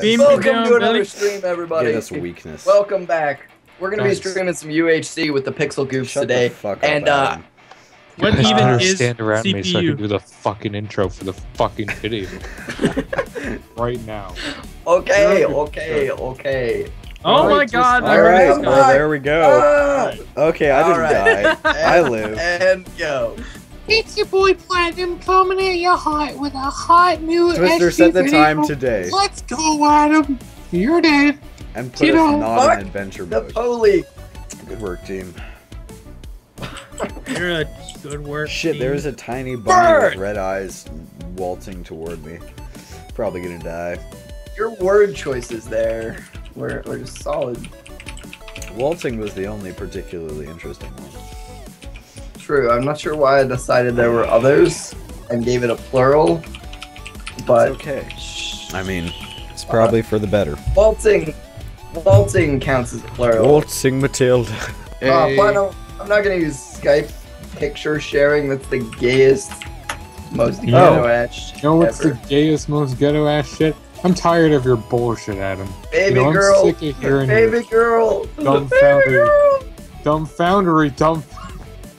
Beam Welcome down, to another Billy. stream, everybody. Give us weakness. Welcome back. We're gonna Thanks. be streaming some UHC with the Pixel Goofs Shut today. the fuck up, and, uh, Adam. What guys even better is stand around me so I can do the fucking intro for the fucking video right now. Okay, okay, okay. Oh my god, just- there right, it is. Alright. well there we go. Ah! Okay, I didn't Alright. die. I live. And go. It's your boy Platinum coming at your heart with a hot new Twister, SD set the video. time today Let's go, Adam. You're dead. and put You us know, not fuck in adventure The mode. Poli. Good work, team. You're a good work. Shit, team. there's a tiny bunny Bird! with red eyes waltzing toward me. Probably gonna die. Your word choices there were, were just solid. Waltzing was the only particularly interesting one. True. I'm not sure why I decided there were others and gave it a plural, It's but okay. I mean, it's probably for the better. waltzing, waltzing counts as a plural. Waltzing Matilda. Uh, Platinum, I'm not gonna use Skype picture sharing. That's the gayest, most ghetto ass You know what's ever. the gayest, most ghetto ass shit? I'm tired of your bullshit, Adam. Baby you know, I'm girl, sick of hearing baby girl, dumbfounded- baby girl. dumbfoundery dumb.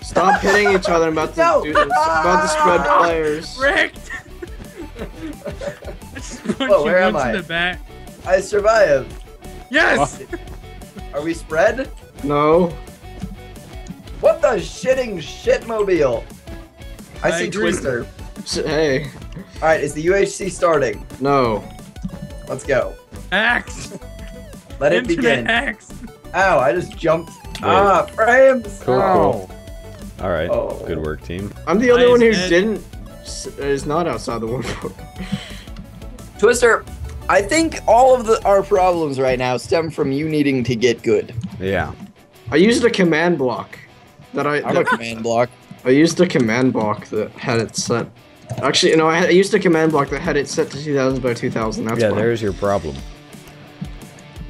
Stop hitting each other. I'm about to No. do this. I'm about to spread players. Wrecked! I just punched Whoa, where am I? the back. I survived. Yes! Are we spread? No. What the shitting shitmobile? I, I see agree. Twister. Hey. All right, is the UHC starting? No. Let's go. Axe! Let it Internet begin. axe! Ow! I just jumped. Ah, frames. Cool, Ow. cool. All right. Oh. Good work, team. I'm the only Nice, one who Ed. didn't. Is not outside the warport. Twister, I think all of the, our problems right now stem from you needing to get good. Yeah. I used a command block. That I. I'm a command block. I used a command block that had it set. Actually, you know, I, had, I used a command block that had it set to 2000 by 2000. That's yeah, why. there's your problem.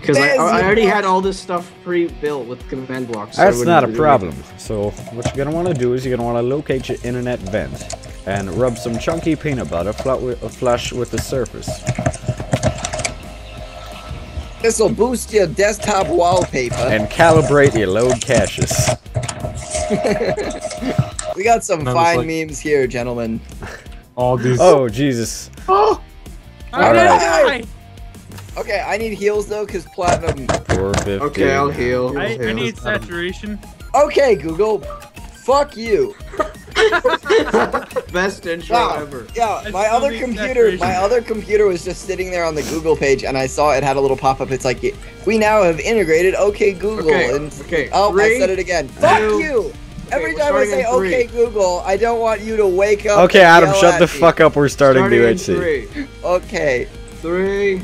Because I, I already had all this stuff pre-built with command blocks. so That's wouldn't a really- problem. So what you're gonna want to do is you're gonna want to locate your internet vent and rub some chunky peanut butter fl- with, uh, flush with the surface. This will boost your desktop wallpaper. And calibrate your load caches. we got some No, fine like- memes here, gentlemen. All these. Oh Jesus! Oh! I'm All gonna right. Die! Okay, I need heals though, cause platinum. 450. Okay, I'll heal. I, I'll I heal. need saturation. Okay, Google. Fuck you. Best intro Wow. ever. Yeah, I my other computer, saturation. my other computer was just sitting there on the Google page, and I saw it had a little pop-up. It's like, we now have integrated OK Google. Okay, and okay, oh, three, I said it again. Fuck two- you. Every time I say. OK Google, I don't want you to wake up. Okay, and Adam, yell shut at the me. fuck up. We're starting, Starting the in UHC. three, Okay. three,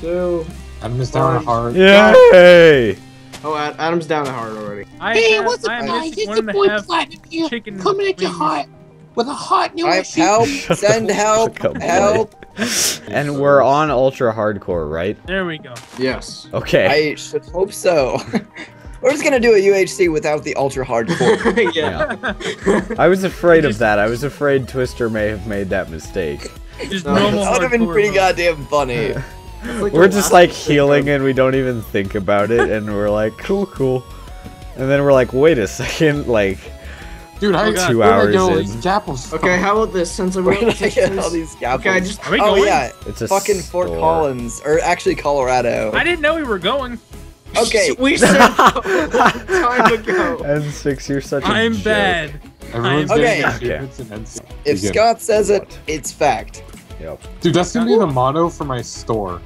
two. I'm just down a heart. hard. Yay! Oh, Adam's down a heart already. I Hey, have, what's up, guys? It's one your boy a half Platinum here, chicken coming at your heart with a hot new I issue. help. Send help. Help. And we're on ultra hardcore, right? There we go. Yes. Okay. I should hope so. We're just gonna do a UHC without the ultra hardcore. yeah. I was afraid of that. I was afraid Twister may have made that mistake. Just normal that would have been pretty mode. goddamn funny. We're just like healing and we don't even think about it, and we're like, cool, cool. And then we're like, wait a second, like, Dude, I God. Two where'd hours get all in. apples. Okay, how about this? Since I Where wrote did I get all these scalpels? Okay, I just Are we oh going? yeah, it's a fucking Fort. Collins, or actually Colorado. I didn't know we were going. Okay, we said time ago. And six, you're such a I'm joke. bad. Everyone's Okay. getting achievements in NC. if Scott says it, it's fact. Yep. Dude, that's gonna be the motto for my store.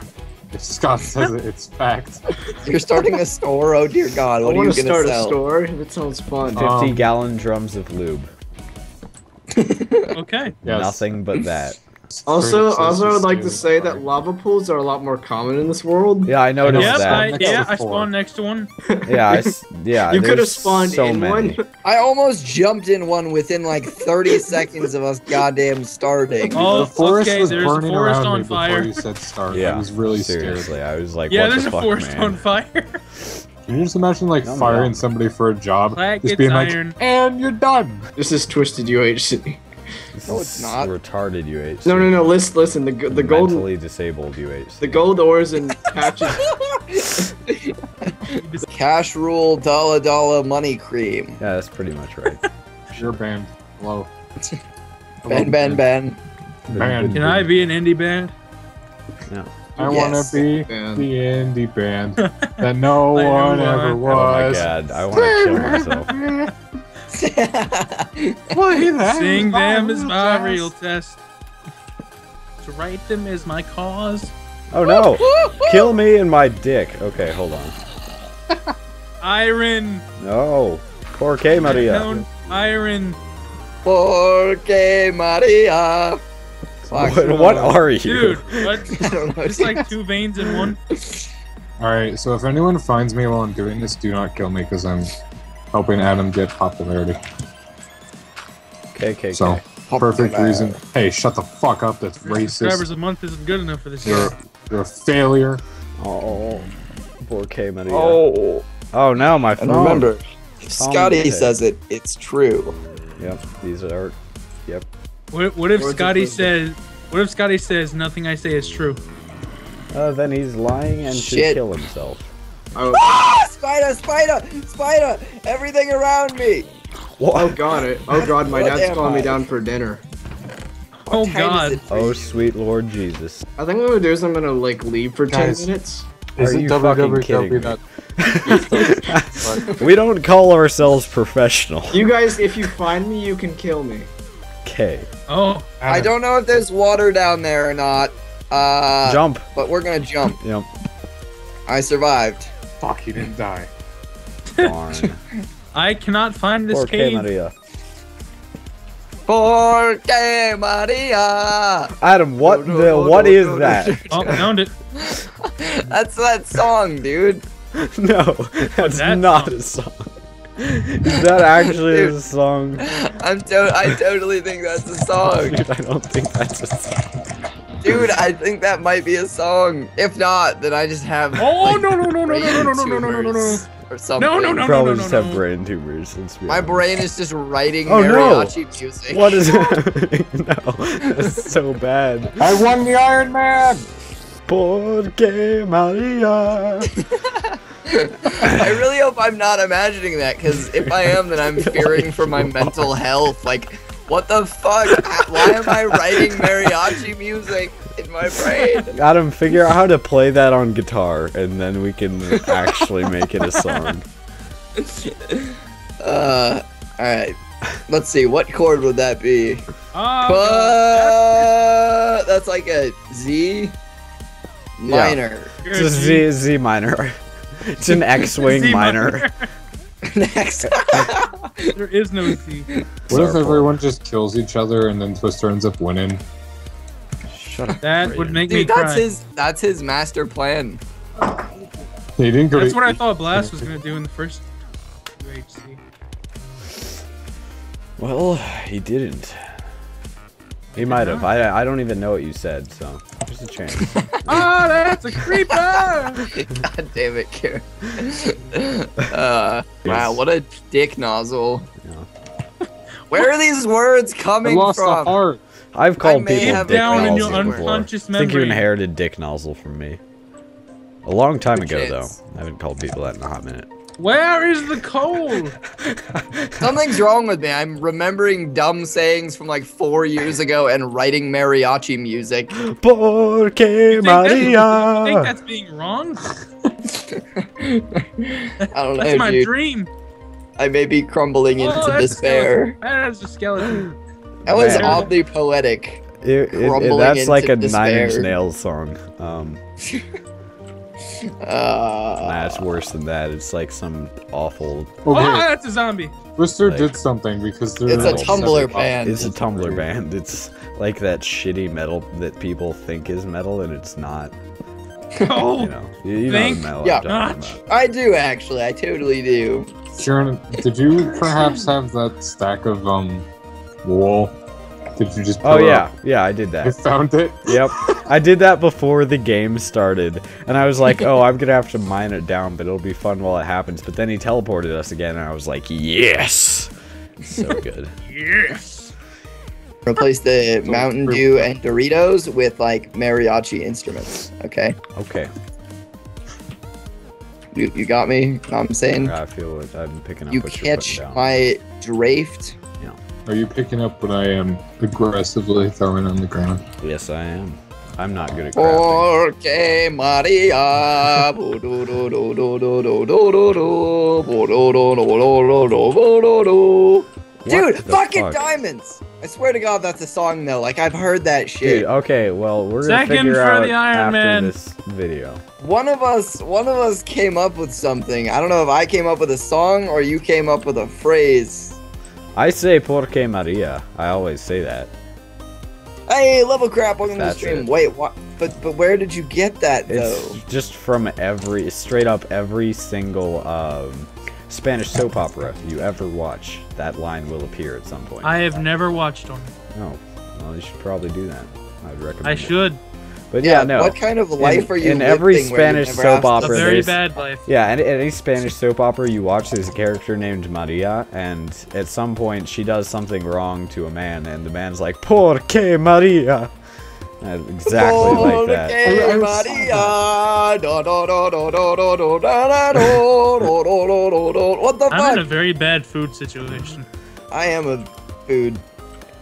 If Scott says it, it's fact. You're starting a store. Oh dear God, I what are you gonna to start sell? a store. That sounds fun. 50 Um, gallon drums of lube. Okay. Yes. Nothing but that. Also, also, I'd like to say that lava pools are a lot more common in this world. Yeah, I noticed Yep, that. I, yeah, I spawned next to one. Yeah, I s yeah. you could have spawned so in many. one. I almost jumped in one within like 30 seconds of us goddamn starting. Oh, the forest okay, was there's a burning forest around on me fire. before you said start. Yeah, I was really seriously. scared. I was like, Yeah, what there's the a fuck, forest man? on fire. Can you just imagine like firing down. somebody for a job, Black just gets being like, and you're done. This is Twisted UHC. This No, it's not. Retarded UH. No, no, no. Listen, listen. The the gold Mentally disabled UH. the gold ores and patches. Cash rule, dollar dollar money cream. Yeah, that's pretty much right. You're banned. Hello. Ben, Ben, Ben. Man. Can I be an indie band? No. I want to be Man. the indie band that no one ever one. Oh my god, I want to kill myself. Play that. Sing them is my jazz. real test. To write them is my cause. Oh no! Kill me and my dick. Okay, hold on. Iron. No. Porque Maria. Known iron. Porque Maria. Fuck. What, what are you? Dude, what? I don't know. It's like two veins in one. Alright, so if anyone finds me while I'm doing this, do not kill me because I'm helping Adam get popularity. Okay, okay, So, perfect reason. Hey, shut the fuck up. That's Subscribers racist. a month isn't good enough for this. You're, you're a failure. Oh. Porque Maria. Oh, Oh no, my phone. and remember, if Scotty okay. says it, it's true. Yep, these are. Yep. What, what if Words of Scotty wisdom. says? What if Scotty says nothing I say is true? Uh, then he's lying and should Shit. kill himself. Oh, Ah, spider, spider, spider! Everything around me. oh god! It, oh god! My What dad's am calling me down for dinner. Oh God! Oh you? sweet Lord Jesus. I think what I'm gonna do is I'm gonna like leave for ten minutes. Is Are it you fucking kidding me? we don't call ourselves professional. You guys, if you find me, you can kill me. Okay. Oh, I don't know if there's water down there or not. Uh, Jump. but we're gonna jump. Yep. I survived. Fuck, he didn't die. Darn. I cannot find this Porque cave. Maria. Porque Maria. Adam, what No, no, the? Oh, no, what no, is no, no. that? Oh, found it. That's that song, dude. no, that's that not song? a song. Is that actually a song? I'm to- I totally think that's a song. Dude, I don't think that's a song. Dude, I think that might be a song. If not, then I just have. Oh like, no no no no no brain no no no no no no no no! tumors Or something. No, no, no. You probably no, just no, have no. brain tumors. Let's be My honest. brain is just writing Oh, no. mariachi music. What is happening? no, that's so bad. I won the Iron Man! Porque Maria. I really hope I'm not imagining that, because if I am, then I'm fearing for my mental health. Like, what the fuck? Why am I writing mariachi music in my brain? Adam, figure out how to play that on guitar, and then we can actually make it a song. Uh, alright. Let's see, what chord would that be? Oh, But that's like a Z minor. You're It's a Z, Z minor. It's an X-wing Z minor. Next. There is no Z. What Sorry, if everyone just kills each other and then Twister ends up winning? Shut up. That would make me that's cry. his that's his master plan. He didn't go That's to what I thought Blast was gonna do in the first UHC. Well, he didn't. He might have. I, I don't even know what you said, so there's a chance. Ah, that's a creeper! God damn it, Karen. uh, wow, what a dick nozzle. Yeah. Where are these words I coming lost a from? heart. I've called may people dick Down in your nozzle before. unconscious I think you inherited dick nozzle from me. A long time Good ago, chance. though. I haven't called people that in a hot minute. Where is the coal? Something's wrong with me. I'm remembering dumb sayings from like four years ago and writing mariachi music. Porque You think, you think Maria. that's being wrong? I don't That's know, my dude. dream. I may be crumbling into Oh, that's despair. skeleton. That is a skeleton. That was Man. oddly poetic. It- it- it- that's like a into Nine Inch. Nails song. Um, Uh, nah, it's worse than that. It's like some awful. Oh, Okay, that's a zombie. Twister Like- did something because there it's a Little Tumblr band. It's a Tumblr band. It's like that shitty metal that people think is metal, and it's not. Oh, You know, you, you know metal Yeah. I'm talking about. I do actually. I totally do. Sharon, did you perhaps have that stack of um wool? Did you just? Oh yeah, up? yeah, I did I that. found it. Yep, I did that before the game started, and I was like, "Oh, I'm gonna have to mine it down, but it'll be fun while it happens." But then he teleported us again, and I was like, "Yes!" So good. yes. Replace the Mountain Dew and Doritos with like mariachi instruments. Okay, Okay. you, you got me. Know what I'm saying I feel what I'm picking up you what you're catch down. my draft. Are you picking up what I am aggressively throwing on the ground? Yes, I am. I'm not good at crafting. Porque Maria. Dude, What the fucking fuck? diamonds! I swear to God, that's a song though. Like I've heard that shit. Dude, okay, well, we're gonna Second figure for out the Iron after Man. this video. One of us, one of us came up with something. I don't know if I came up with a song or you came up with a phrase. I say Porque Maria. I always say that. Hey, level crap, welcome to the That's stream. it. Wait, what? But but where did you get that though? It's just from every, straight up every single um, Spanish soap opera you ever watch. That line will appear at some point. I have never watched one. No, well, you should probably do that. I'd recommend. I it. should. But yeah, yeah, no. What kind of life in, are you in every Spanish soap opera? A very bad life. Yeah, and any Spanish soap opera you watch, there's a character named Maria, and at some point she does something wrong to a man, and the man's like, "Por qué Maria?" Exactly like that. what I'm in a very bad food situation. I am a food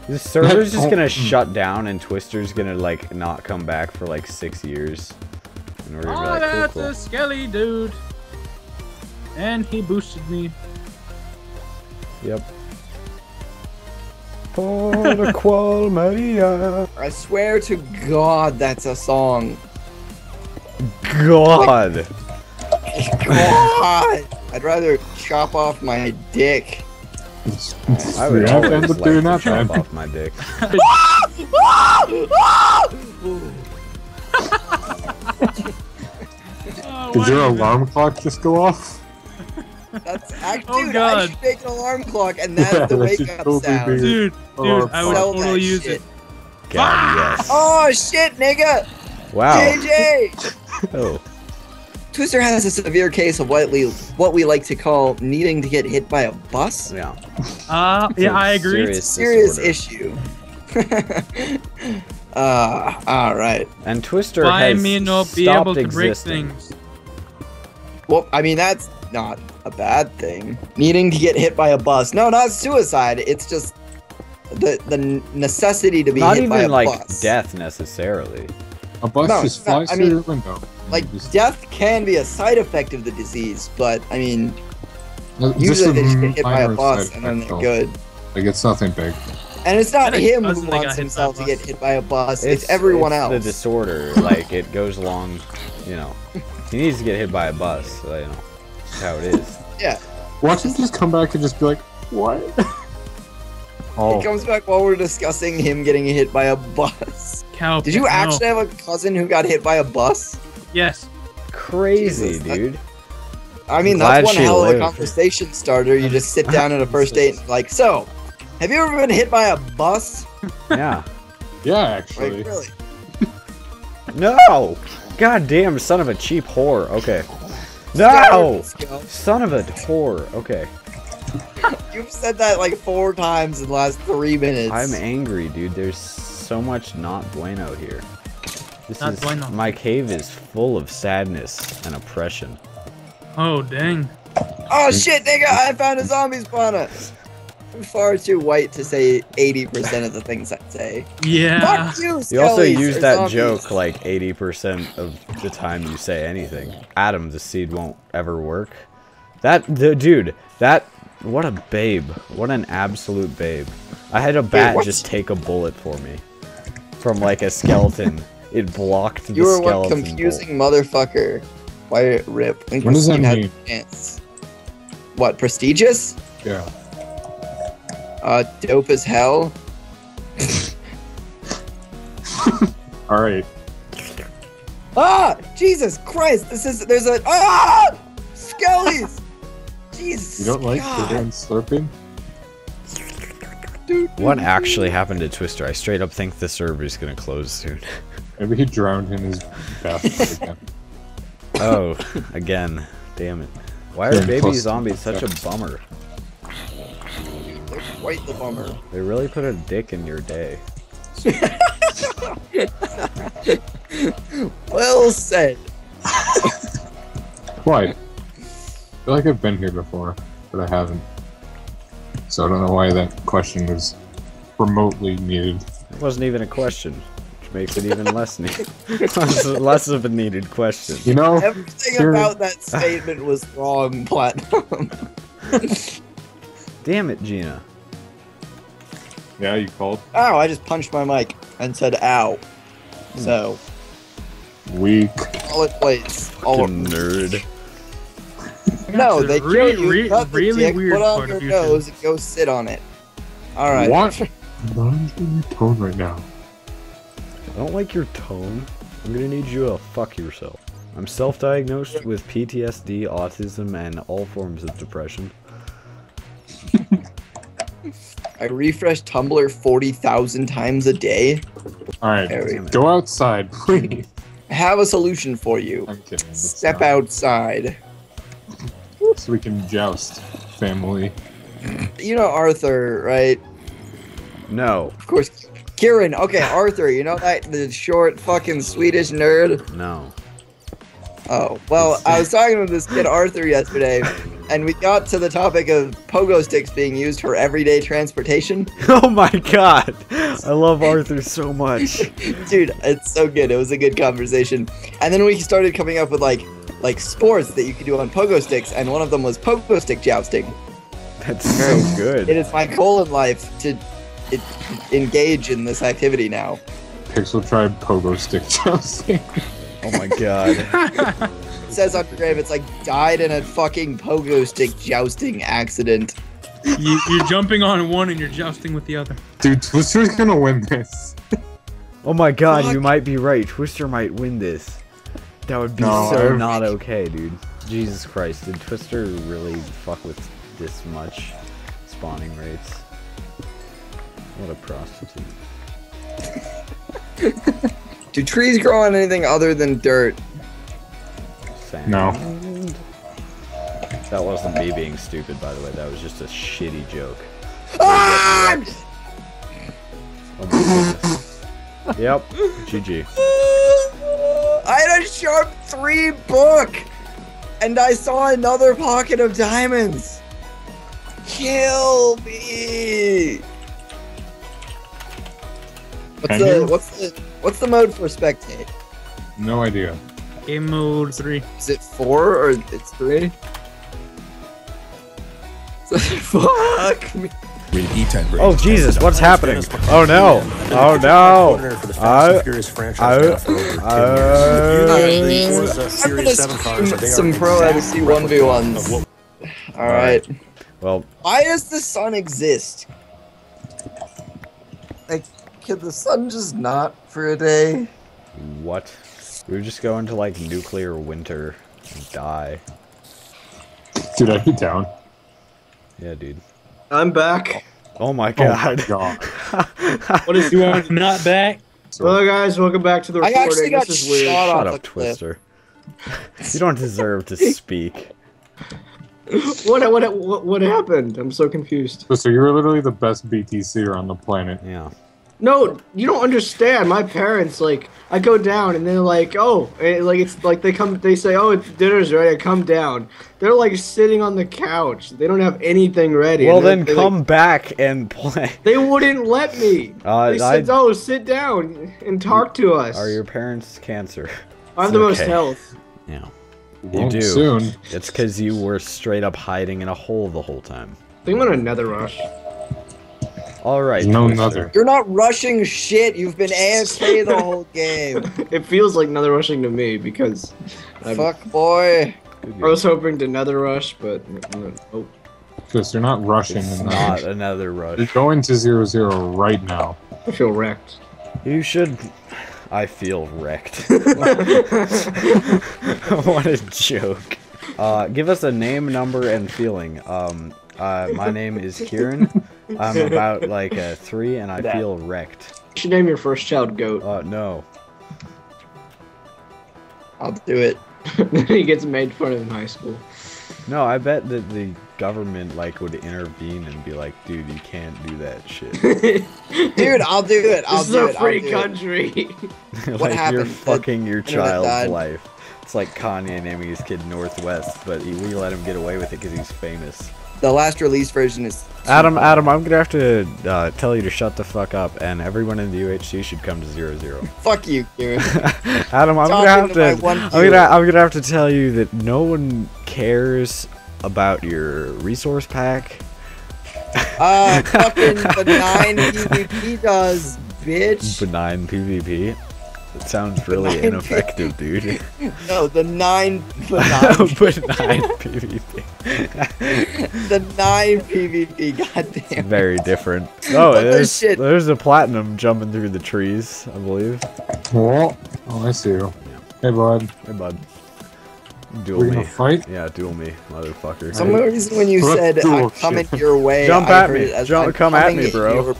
the server's just gonna shut down, and Twister's gonna like not come back for like six years. And we're gonna Oh, be like, that's cool, a skelly dude. And he boosted me. Yep. Por qual Maria? I swear to God, that's a song. God. God, I'd rather chop off my dick. I would Yeah, always end up like doing that, chop man. off my dick. Oh, Did your alarm clock just go off? That's actually, Oh, dude, I God. should make an alarm clock, and that's Yeah, the wake should up totally sound. be- Dude, Oh, dude, I would Sell totally that use shit. it. God, yes. Oh shit, nigga! Wow. JJ! Oh. Twister has a severe case of what we what we like to call needing to get hit by a bus. Yeah. Uh, It's yeah, a I agree. serious Serious issue. uh, all right. And Twister Why has me not be able to break things? Well, I mean that's not a bad thing. Needing to get hit by a bus. No, not suicide. It's just the the necessity to be Not hit by a bus. Not even like death necessarily. A bus No, just no, flies I through mean, your window. Like Just- death can be a side effect of the disease, but I mean just usually they just get hit by a bus and then they're though. good. Like it's nothing big. And it's not I him who cousin that got wants hit by a himself to get hit by a bus. It's, everyone it's else. the disorder. like it goes along, you know. He needs to get hit by a bus. So, you know, that's how it is. yeah. Watch him just come back and just be like, "What?" oh, It comes back while we're discussing him getting hit by a bus. Cow. Did you no. actually have a cousin who got hit by a bus? Yes. Crazy, Jesus, that- dude. I mean, Glad that's one she hell of a conversation starter. You just sit down at a first date and like, so, have you ever been hit by a bus? Yeah. yeah, Like, actually. really? No! God damn, son of a cheap whore. Okay. No! Son of a whore. Okay. You've said that like four times in the last three minutes. I'm angry, dude. There's so much not bueno here. This Not is bueno. my cave is full of sadness and oppression. Oh, dang. Oh shit, nigga! I found a zombie spawner. I'm far too white to say 80% of the things I say. Yeah. Fuck you, You also use that zombies. joke like 80% of the time you say anything. Adam, the seed won't ever work. That, the, dude, that, what a babe. What an absolute babe. I had a bat what? just take a bullet for me. From like a skeleton. It blocked the You were one skeleton confusing motherfucker. Why rip? And What does that Christine had mean? What, prestigious? Yeah. Uh, dope as hell? All right. Ah! Jesus Christ! This is, there's a, ah! Skellies! Jesus You don't like God. sugar and slurping? bolt. What actually happened to Twister? I straight up think the server's gonna close soon. Maybe he drowned in his bath again. oh, again. Damn it. Why are baby zombies such a bummer? They're quite the bummer. They really put a dick in your day. Well said. Quite. I feel like I've been here before, but I haven't. So I don't know why that question was remotely needed. It wasn't even a question, which makes it even less needed. less, less of a needed question. You know, Everything Here- about that statement was wrong, Platinum. Damn it, Gina. yeah, you called. Ow, I just punched my mic and said ow. So, Weak. all it plays. All Fucking nerd. No, they really- kill you, re- cut the really dick, weird put on part your nose, and go sit on it. Alright. What? Mind your tone right now. I don't like your tone. I'm gonna need you to fuck yourself. I'm self-diagnosed with PTSD, autism, and all forms of depression. I refresh Tumblr 40,000 times a day. Alright, There we go outside, please. I have a solution for you. I'm kidding. Step not. outside. So we can joust, family. You know Arthur, right? No, Of course. Kieran, okay, Arthur, you know that the short fucking Swedish nerd? no. Oh, well, I was talking with this kid Arthur yesterday, and we got to the topic of pogo sticks being used for everyday transportation. Oh my god! I love Arthur so much. Dude, it's so good. It was a good conversation. And then we started coming up with like like sports that you could do on pogo sticks, and one of them was pogo stick jousting. That's so good. it is my goal in life to it, engage in this activity now. Pixel Tribe Pogo Stick jousting. Oh my god. It says on the grave, it's like died in a fucking pogo stick jousting accident. You, you're jumping on one and you're jousting with the other. Dude, Twister's gonna win this. Oh my god, you might be right. Twister might win this. That would be No, so I- not okay, dude. Jesus Christ, did Twister really fuck with this much spawning rates? What a prostitute. Do trees grow on anything other than dirt? Sand. No. That wasn't me being stupid, by the way. That was just a shitty joke. Ah! Oh my goodness. yep. GG. I had a sharp three book, and I saw another pocket of diamonds. Kill me. What's Can the you? what's the what's the mode for spectate? No idea. Game mode three. Is it four or it's three? Fuck me. Oh Jesus, what's happening? Oh no! Oh no! I, I, I'm gonna stream some pro MC one v ones. All right. well, Why does the sun exist? Like, could the sun just not for a day? what? We would just go into like nuclear winter and die. Dude, I'd be down. Yeah, dude. I'm back. Oh my Oh my god. god. What is you are not back? Hello guys, welcome back to the I recording. actually got this is weird. shot Shut off a up, cliff. Twister. You don't deserve to speak. What, what what what happened? I'm so confused. So you're literally the best BTCer on the planet. Yeah. No, you don't understand. My parents like I go down and they're like, oh, and, like it's like they come, they say, oh, it's dinner's ready. I come down. They're like sitting on the couch. They don't have anything ready. Well and they- then like, come back and play. they wouldn't let me. Uh, they I, said, oh, sit down and talk to us. are your parents cancer? I have the most okay. health. Yeah. Won't do. Soon. It's because you were straight up hiding in a hole the whole time. I think I'm another rush. All right. No Twister. another. You're not rushing shit. You've been AFK the whole game. It feels like another rushing to me because I, Fuck boy. I was hoping to another rush, but oh, Because you're not rushing. It's not another rush. You're going to zero zero right now. I feel wrecked. You should. I feel wrecked. what a joke. Uh, give us a name, number, and feeling. Um, uh, my name is Kieran. I'm about like a three, and I feel wrecked. You should name your first child Goat. Uh, no. I'll do it. then he gets made fun of in high school. No, I bet that the government like would intervene and be like, dude, you can't do that shit. Dude, I'll do it. I'll this is do a it. I'll free do it. country. like you're fucking your child's died. life. It's like Kanye naming his kid Northwest, but he, we let him get away with it because he's famous. The last release version is. Adam, Adam, I'm gonna have to uh, tell you to shut the fuck up, and everyone in the UHC should come to zero zero. Fuck you, Kieran. Adam, I'm Talking gonna have to to. I'm gonna. I'm gonna have to tell you that no one cares about your resource pack. Uh, fucking benign PvP does, bitch. Benign PvP. It sounds really Benign ineffective, dude. No, the nine, the nine, Benign PvP. the nine PvP. Goddamn. Very different. Oh, there's shit? there's a platinum jumping through the trees, I believe. Well, oh, I see you. Hey, bud. Hey, bud. Duel We're me. gonna fight? Yeah, duel me, motherfucker. Some reason when you Let's said uh, do I'm coming shit. your way, Jump I at me. it as Jump- come at me, bro. your-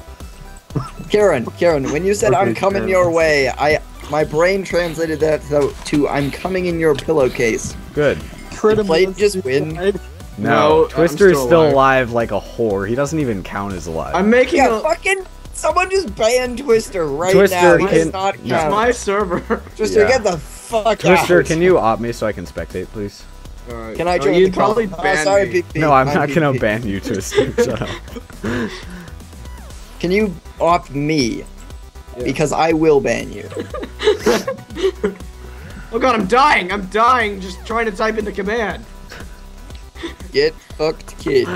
Karen, Karen, when you said I'm coming Karen. your way, I my brain translated that to, to I'm coming in your pillowcase. Good. Did Blade just win? No, No, I'm Twister is still still alive. alive. like a whore. He doesn't even count as alive. I'm making Yeah, a. fucking someone just ban Twister right Twister now. He can- does not It's my server. Twister, Yeah. get the fuck Twister, out. Twister, can you op me so I can spectate, please? Uh, Can I oh, join you'd the call? probably Oh, ban sorry, me. PP. No, I'm My not gonna ban you, Twister. Shut up. Can you opt me? Yeah. Because I will ban you. Oh god, I'm dying! I'm dying just trying to type in the command. Get fucked, kid.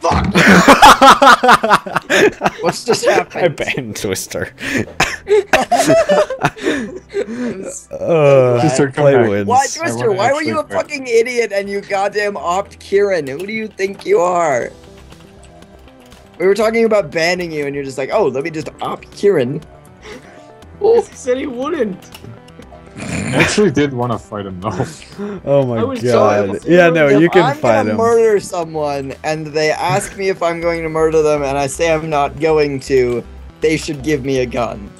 Fuck! What's just I happened? banned Twister. Uh, Twister, come play back. wins. Why, I Twister? Why were you a actually fight. fucking idiot and you goddamn opt Kieran? Who do you think you are? We were talking about banning you, and you're just like, oh, let me just opt Kieran. Oh. he said he wouldn't. I actually did want to fight him though. Oh my I was so god. yeah, no, if you can I'm fight gonna him. murder someone, and they ask me if I'm going to murder them, and I say I'm not going to, they should give me a gun.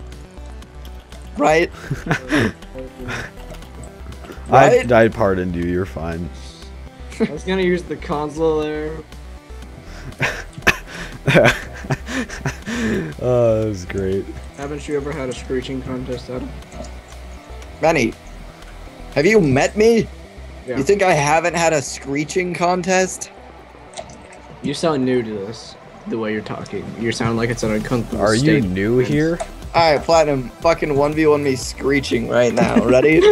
Right? I, Right? I pardoned you. You're fine. I was gonna use the console there. oh, that was great. Haven't you ever had a screeching contest, Adam? Manny, have you met me? Yeah. You think I haven't had a screeching contest? You sound new to this, the way you're talking. You sound like it's an uncomfortable Are you state. new here? Alright, Platinum, fucking 1v1 me screeching right now. Ready?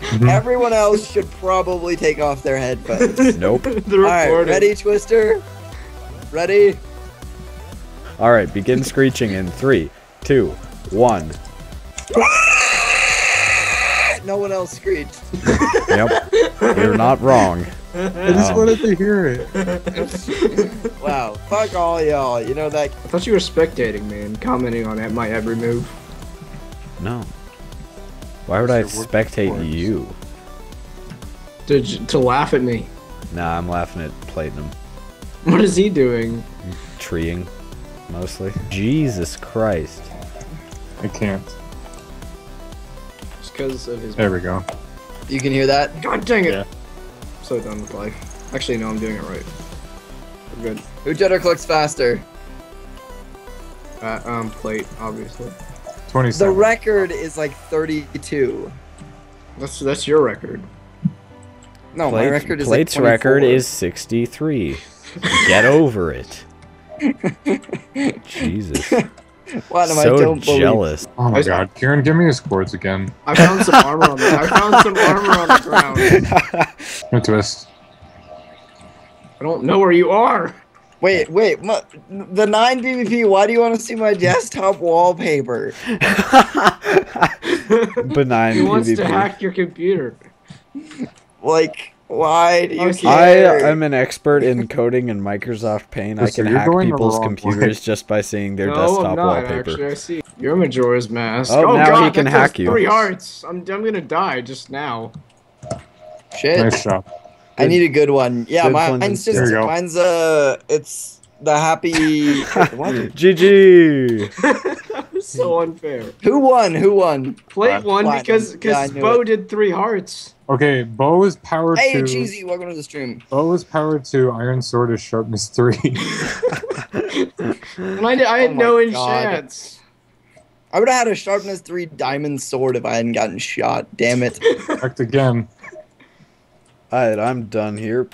Mm-hmm. Everyone else should probably take off their headphones. Nope. the Alright, recording. ready, Twister? Ready? All right, begin screeching in three, two, one. No one else screeched. Yep, you're not wrong. I just Um, wanted to hear it. Wow, fuck all y'all. You know that. I thought you were spectating me and commenting on it, my every move. No. Why would I spectate for you? To, to laugh at me. Nah, I'm laughing at Platinum. What is he doing? Treeing, mostly. Jesus Christ. I can't. Just because of his. There we go. You can hear that? God dang it! Yeah. I'm so done with life. Actually, no, I'm doing it right. We're good. Who jitter clicks faster? Uh, um, plate, obviously. The record is like 32. That's that's your record. No, my record is Plate's like 24. record is 63. Get over it. Jesus. Platinum, I so don't believe. jealous. Oh my god, Kieran, give me his cords again. I found some armor on the. I found some armor on the ground. A twist. I don't know where you are. Wait, wait, mu- the 9 PvP, why do you want to see my desktop wallpaper? Benign He wants to hack your computer. Like, why do you Okay. I am an expert in coding in Microsoft Paint. I can you're hack people's computers way. just by seeing their no, desktop I'm not. wallpaper. Actually, I see. You're Majora's Mask. Oh, now God, he can hack you. Three hearts. I'm, I'm gonna die just now. Shit. Nice job. I need a good one. Yeah, Good mine's Flintstones. just, There you mine's, uh, it's the happy, what? GG! that was so unfair. Who won? Who won? Plate Uh, one Platinum. because Yeah, because knew Bo it. did three hearts. Okay, bow is power Hey, two. Cheesy, welcome to the stream. Bow is power two. Iron sword is sharpness three. And I, did, I had Oh no God. chance. I would have had a sharpness three diamond sword if I hadn't gotten shot. Damn it. Correct again. Alright, I'm done here.